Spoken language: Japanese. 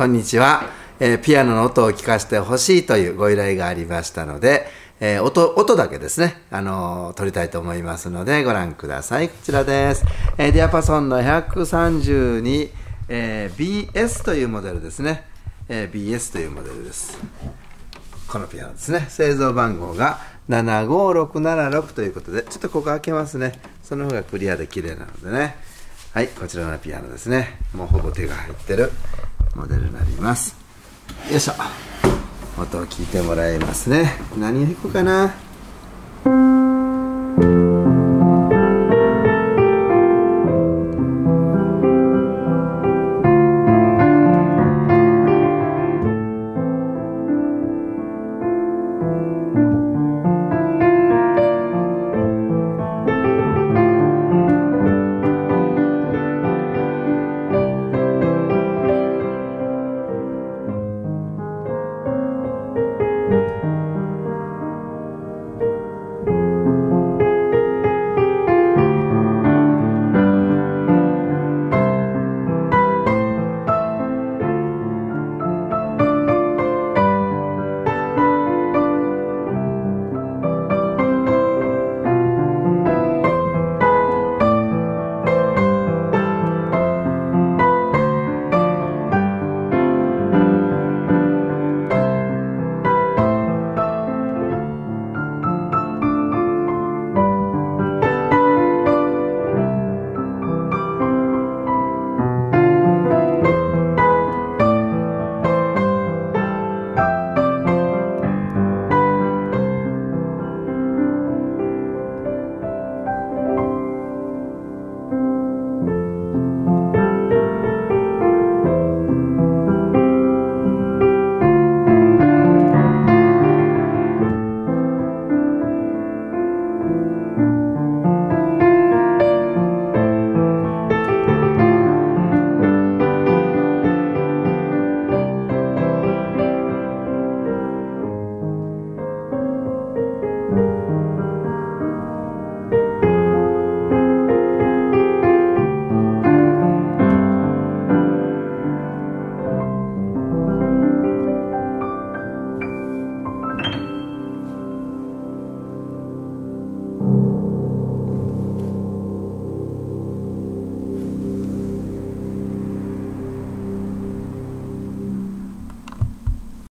こんにちは、えーピアノの音を聞かせてほしいというご依頼がありましたので、えー音音だけですね、あのー撮りたいと思いますのでご覧ください。こちらです、えーディアパソンの132、えー BS というモデルですね、えー BS というモデルです。このピアノですね。製造番号が75676ということでちょっとここ開けますね。その方がクリアで綺麗なのでね。はいこちらのピアノですね。もうほぼ手が入ってる。モデルになります。よいしょ。音を聞いてもらいますね。何を弾くかな。